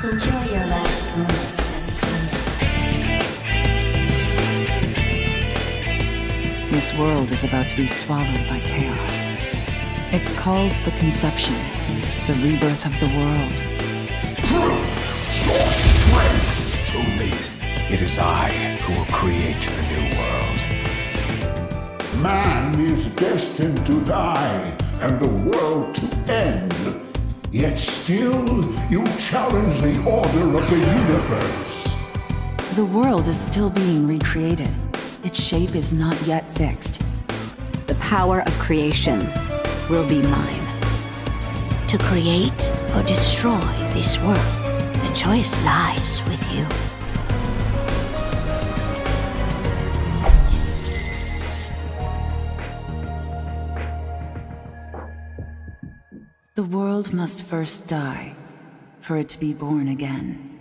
Enjoy your last moments as a human. This world is about to be swallowed by chaos. It's called the Conception, the rebirth of the world. Prove your strength to me. It is I who will create the new world. Man is destined to die and the world to end. Yet still, you challenge the order of the universe. The world is still being recreated. Its shape is not yet fixed. The power of creation will be mine. To create or destroy this world, the choice lies with you. The world must first die for it to be born again.